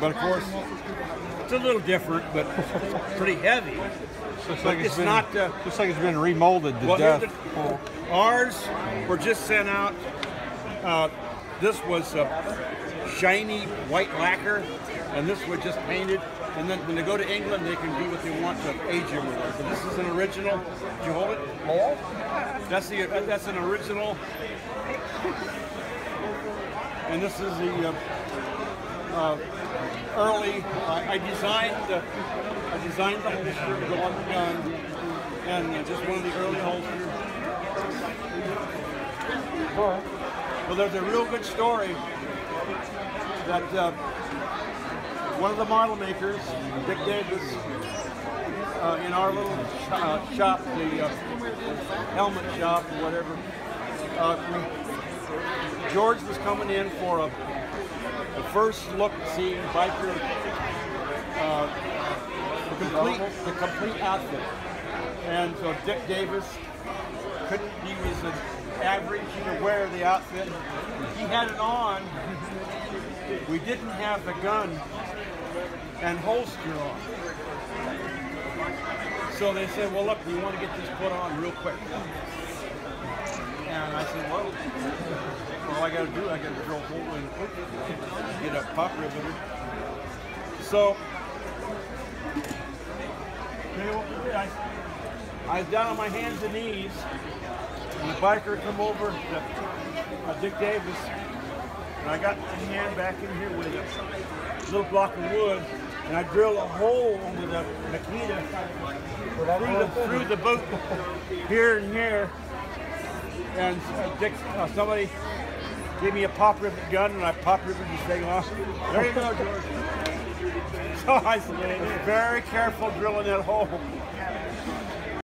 But of course, it's a little different, but pretty heavy. Looks like it's it's been, not, uh, looks like it's been remolded to Well, death. the- ours were just sent out. Uh, this was uh, shiny white lacquer, and this was just painted. And then when they go to England, they can do what they want to age them with. But this is an original. Did you hold it? That's the. uh, That's an original. And this is the uh, uh, early. I I designed. Uh, I designed the holster to go on the gun, and uh, just one of the early holsters. Well, there's a real good story that uh, one of the model makers, Dick Davis, uh, in our little uh, shop, the uh, helmet shop or whatever, uh, George was coming in for a, the first look seeing biker, uh, the complete, the complete outfit. And so Dick Davis couldn't, he was an average, could wear the outfit. He had it on. We didn't have the gun and holster on. So they said, well, look, we want to get this put on real quick. And I said, well, all I got to do, I got to drill a hole and get a pop riveter. So, I was down on my hands and knees, and the biker come over to uh, Dick Davis, and I got my hand back in here with a little block of wood, and I drilled a hole with a Makita through the, through the boot here and here. And uh, Dick, uh, somebody gave me a pop rivet gun, and I pop riveted this thing off. There you go, George. So I was very careful drilling that hole.